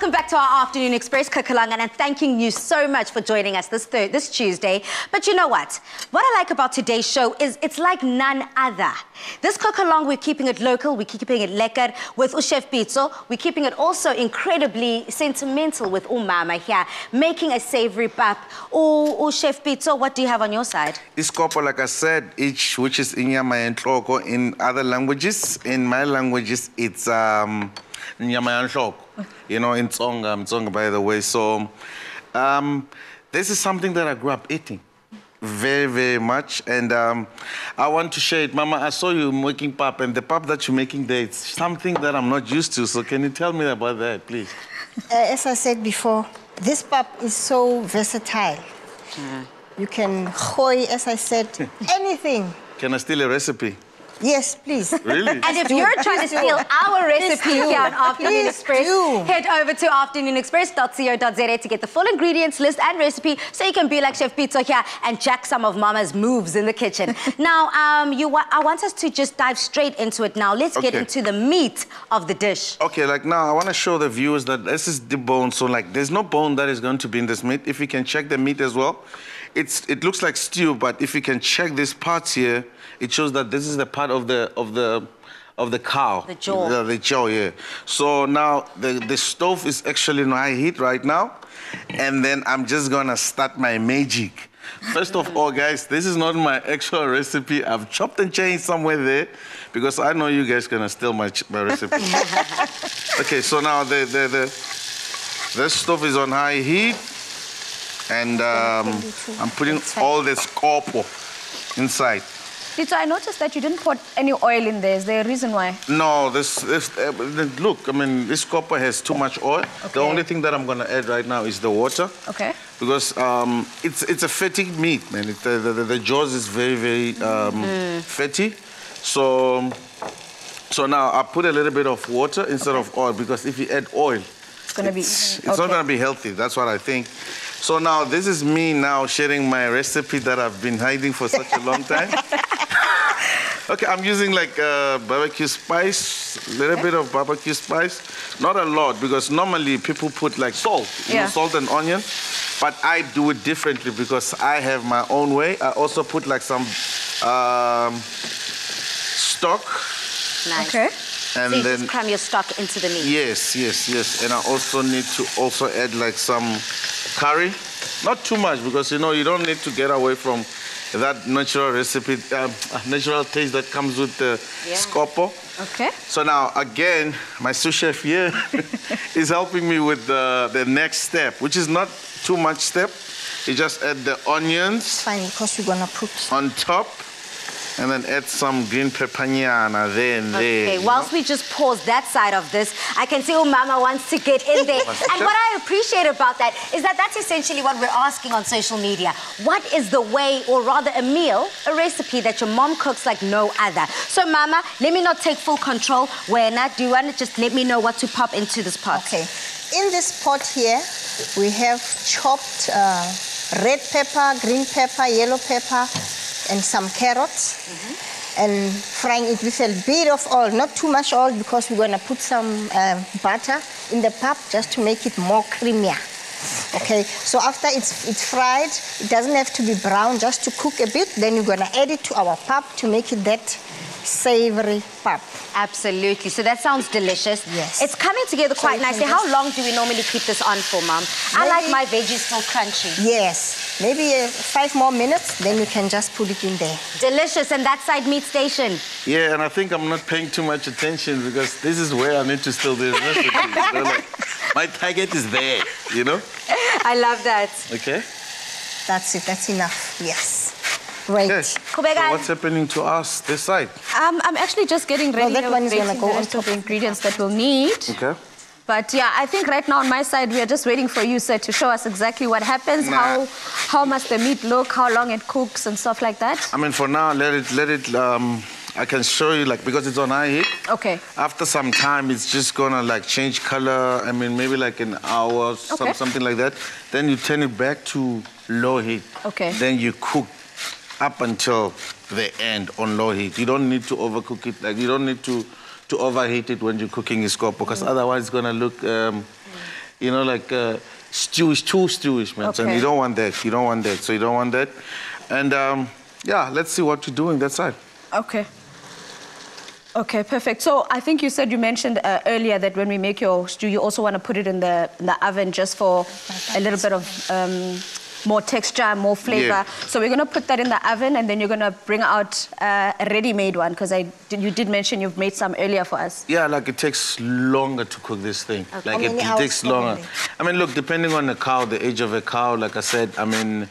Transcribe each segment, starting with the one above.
welcome back to our Afternoon Express, cookalong, and I'm thanking you so much for joining us this third, this Tuesday. But you know what? What I like about today's show is it's like none other. This cookalong, we're keeping it local, we're keeping it lekker with Chef Pitso. We're keeping it also incredibly sentimental with Umama here, making a savory pap. Oh, Chef Pitso, what do you have on your side? Iskopo, like I said, each which is inyama and tloko in other languages. In my languages, it's um, nyama and tloko. You know, in Tsonga, I'm Tsonga, by the way. So um, this is something that I grew up eating very, very much. And um, I want to share it. Mama, I saw you making pap, and the pap that you're making there, it's something that I'm not used to. So can you tell me about that, please? Uh, as I said before, this pap is so versatile. You can hoy, as I said, anything. Can I steal a recipe? Yes, please. Really? And if you're trying to steal our recipe here on Afternoon Please Express, do. head over to afternoonexpress.co.za to get the full ingredients list and recipe so you can be like Chef Pitso here and jack some of Mama's moves in the kitchen. now, um, you wa- I want us to just dive straight into it now. Let's get into the meat of the dish. Okay, like now I want to show the viewers that this is the bone. So like there's no bone that is going to be in this meat. If you can check the meat as well, it's it looks like stew, but if you can check this part here, it shows that this is the part of the of the of the cow. The jaw. Yeah, the jaw, yeah. So now the, the stove is actually on high heat right now. And then I'm just gonna start my magic. First of all, guys, this is not my actual recipe. I've chopped and changed somewhere there because I know you guys gonna steal my, my recipe. okay, so now the, the, the, the stove is on high heat. And um, I'm putting all this copper inside. Tito, I noticed that you didn't put any oil in there. Is there a reason why? No, this, this uh, look, I mean, this copper has too much oil. Okay. The only thing that I'm gonna add right now is the water. Okay. Because um, it's, it's a fatty meat, man. It, the, the, the jaws is very, very um, fatty. So, so now I put a little bit of water instead of oil because if you add oil, It's gonna be. it's, it's okay. not gonna be healthy. That's what I think. So now this is me now sharing my recipe that I've been hiding for such a long time. okay, I'm using like uh, barbecue spice, a little bit of barbecue spice, not a lot because normally people put like salt, you know, salt and onion, but I do it differently because I have my own way. I also put like some um, stock Nice. Okay. and so you then just cram your stock into the meat. Yes, yes, yes. And I also need to also add like some curry. Not too much because you know you don't need to get away from that natural recipe, um, natural taste that comes with the Yeah. scopo. Okay. So now again, my sous chef here is helping me with the, the next step, which is not too much step. You just add the onions It's Fine, because we're gonna put. on top and then add some green pepper nyana there and there. Okay, whilst know? we just pause that side of this, I can see Umama wants to get in there. and what I appreciate about that is that that's essentially what we're asking on social media. What is the way, or rather a meal, a recipe that your mom cooks like no other? So Mama, let me not take full control. When I do you want to just let me know what to pop into this pot? Okay. In this pot here, we have chopped uh, red pepper, green pepper, yellow pepper, and some carrots. And frying it with a bit of oil, not too much oil because we're gonna put some um, butter in the pap just to make it more creamier. Okay, so after it's, it's fried, it doesn't have to be brown, just to cook a bit. Then you're gonna add it to our pap to make it that savory pap. Absolutely. So that sounds delicious. Yes. It's coming together quite can nicely. How long do we normally keep this on for, Mom? I like my veggies still crunchy. Yes, maybe uh, five more minutes, then you can just put it in there. Delicious. And that side meat station. Yeah, and I think I'm not paying too much attention because this is where I need to steal this recipe. you know, like, my target is there, you know? I love that. Okay? That's it, that's enough. Yes. Right. Okay. So Kubeka. what's happening to us this side? Um, I'm actually just getting ready that one is gonna go the on rest of the ingredients that we'll need. Okay. But yeah, I think right now on my side, we are just waiting for you, sir, to show us exactly what happens, Nah. how how must the meat look, how long it cooks, and stuff like that. I mean, for now, let it, let it, um, I can show you, like, because it's on high heat. Okay. After some time, it's just gonna, like, change color. I mean, maybe like an hour, some, something like that. Then you turn it back to low heat. Okay. Then you cook up until the end on low heat. You don't need to overcook it. Like, you don't need to, to overheat it when you're cooking iskopo, because otherwise it's gonna look, um, you know, like uh, stewish, too stewish, man. And Okay. you don't want that. You don't want that. So you don't want that. And um, yeah, let's see what you're doing that side. Okay. Okay, perfect. So I think you said you mentioned uh, earlier that when we make your stew, you also want to put it in the in the oven just for a little bit of um, more texture, more flavor. Yeah. So we're going to put that in the oven, and then you're going to bring out uh, a ready-made one because I did, you did mention you've made some earlier for us. Yeah, like it takes longer to cook this thing. Like How it, many it takes longer. normally? I mean, look, depending on the cow, the age of a cow, like I said, I mean,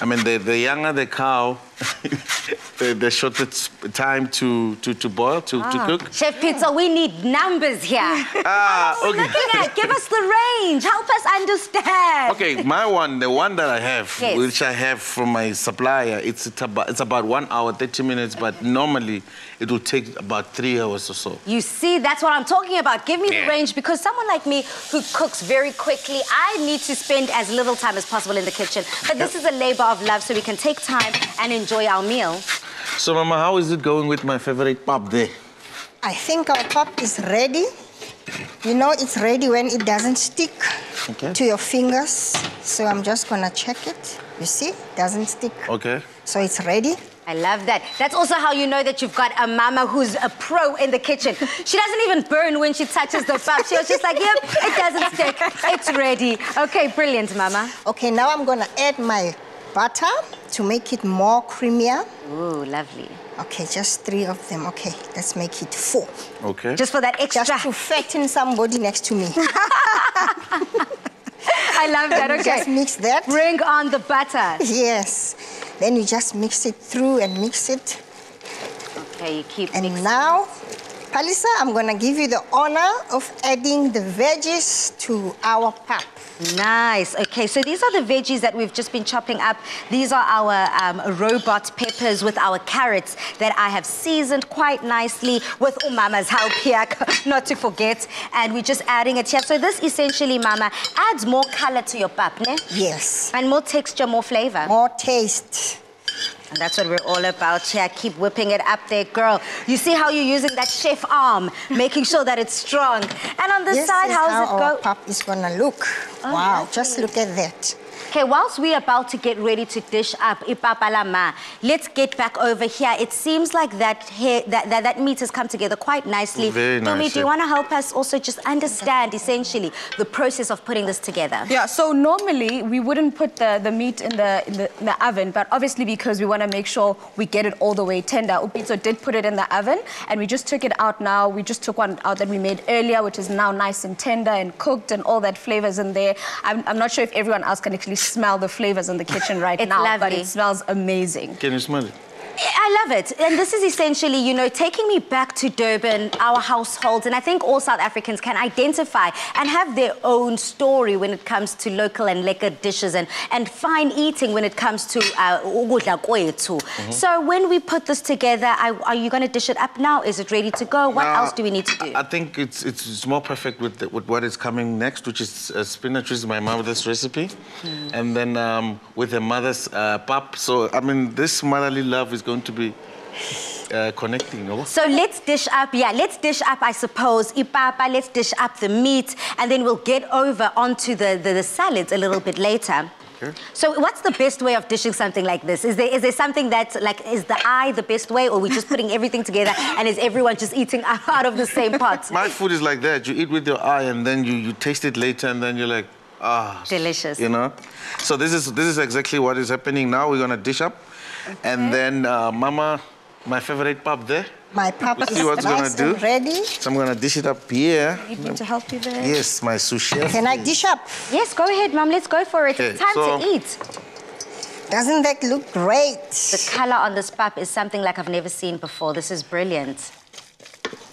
I mean, the, the younger the cow, the, the shorter s- time to, to, to boil, to, Ah. to cook. Chef Pitso, we need numbers here. Ah, okay. looking at, give us the range. Help us understand. Okay, my one, the one that I have, Yes. which I have from my supplier, it's about, it's about one hour, 30 minutes, but normally it will take about three hours or so. You see, that's what I'm talking about. Give me the range because someone like me who cooks very quickly, I need to spend as little time as possible in the kitchen. But this is a labor of love so we can take time and enjoy our meal. So, Mama, how is it going with my favorite pap there? I think our pap is ready. You know it's ready when it doesn't stick Okay. to your fingers. So I'm just gonna check it. You see, doesn't stick. Okay. So it's ready. I love that. That's also how you know that you've got a mama who's a pro in the kitchen. She doesn't even burn when she touches the pap. She was just like, yep, it doesn't stick. It's ready. Okay, brilliant, mama. Okay, now I'm gonna add my butter to make it more creamier. Ooh, lovely. Okay, just three of them. Okay, let's make it four. Okay. Just for that extra. Just to fatten somebody next to me. I love that. Okay. Just mix that. Bring on the butter. Yes. Then you just mix it through and mix it. Okay, you keep And mixing. now, Palesa, I'm gonna give you the honor of adding the veggies to our pap. Nice. Okay, so these are the veggies that we've just been chopping up. These are our um, robot peppers with our carrots that I have seasoned quite nicely with Umama's help here, not to forget. And we're just adding it here. So this essentially, Mama, adds more color to your pap, ne? Yes. And more texture, more flavor. More taste. And that's what we're all about here. Keep whipping it up there, girl. You see how you're using that chef arm, making sure that it's strong. And on the this side, how's how it our go? pap is gonna look. Oh, wow, just look at that. Okay, whilst we're about to get ready to dish up ipapalama, let's get back over here. It seems like that, hair, that, that, that meat has come together quite nicely. Very Dumi, do you want to help us also just understand, essentially, the process of putting this together? Yeah, so normally we wouldn't put the, the meat in the, in the in the oven, but obviously because we want to make sure we get it all the way tender, Upito did put it in the oven, and we just took it out now. We just took one out that we made earlier, which is now nice and tender and cooked, and all that flavors in there. I'm, I'm not sure if everyone else can actually smell the flavors in the kitchen right It's now, but it smells amazing. Can you smell it? I love it. And this is essentially, you know, taking me back to Durban, our households. And I think all South Africans can identify and have their own story when it comes to local and lekker dishes and, and fine eating when it comes to uh, ukudla kwethu. Mm-hmm. So when we put this together, I, are you going to dish it up now? Is it ready to go? What Now, else do we need to do? I think it's, it's, it's more perfect with, the, with what is coming next, which is uh, spinach, which is my mother's recipe. Hmm. And then um, with her mother's uh, pap. So, I mean, this motherly love is going to be uh, connecting, no? So let's dish up, yeah, let's dish up, I suppose, ipapa, let's dish up the meat, and then we'll get over onto the, the, the salads a little bit later. Okay. So what's the best way of dishing something like this? Is there, is there something that's like, is the eye the best way, or we just putting everything together and is everyone just eating out of the same pot? My food is like that. You eat with your eye and then you, you taste it later and then you're like, ah. Delicious. You know? So this is, this is exactly what is happening now. We're going to dish up. And then, uh, Mama, my favorite pap there. My pap Let's is see what's gonna do. and ready. So I'm going to dish it up here. Need me to help you there? Yes, my sous chef. Can I dish up? Yes, go ahead, Mom, let's go for it. it's time so- to eat. Doesn't that look great? The color on this pap is something like I've never seen before. This is brilliant.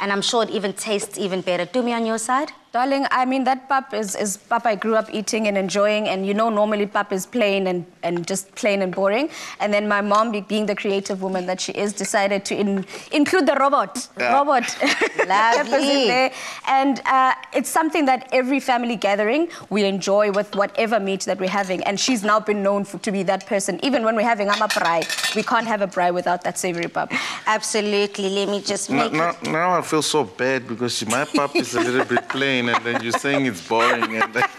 And I'm sure it even tastes even better. Dumi on your side. Darling, I mean, that pap is, is pap I grew up eating and enjoying. And you know, normally pap is plain and, and just plain and boring. And then my mom, being the creative woman that she is, decided to in, include the robot. Yeah. Robot. Lovely. in there. And uh, it's something that every family gathering we enjoy with whatever meat that we're having. And she's now been known for, to be that person. Even when we're having ama braai, we can't have a braai without that savory pap. Absolutely. Let me just Now, make now, it. now I feel so bad because my pap is a little bit plain and then you're saying it's boring. And then,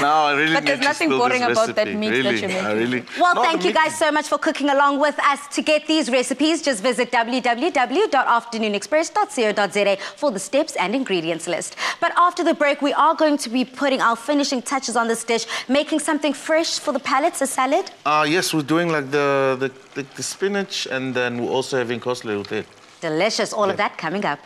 Now I really But there's nothing boring about that meat that really, you're I making. really. Well, No, thank you meat guys so much for cooking along with us. To get these recipes, just visit www.afternoonexpress.co.za for the steps and ingredients list. But after the break, we are going to be putting our finishing touches on this dish, making something fresh for the palates, a salad. Uh, yes, we're doing like the, the, the, the spinach and then we're also having coleslaw with it. Delicious. All of that coming up.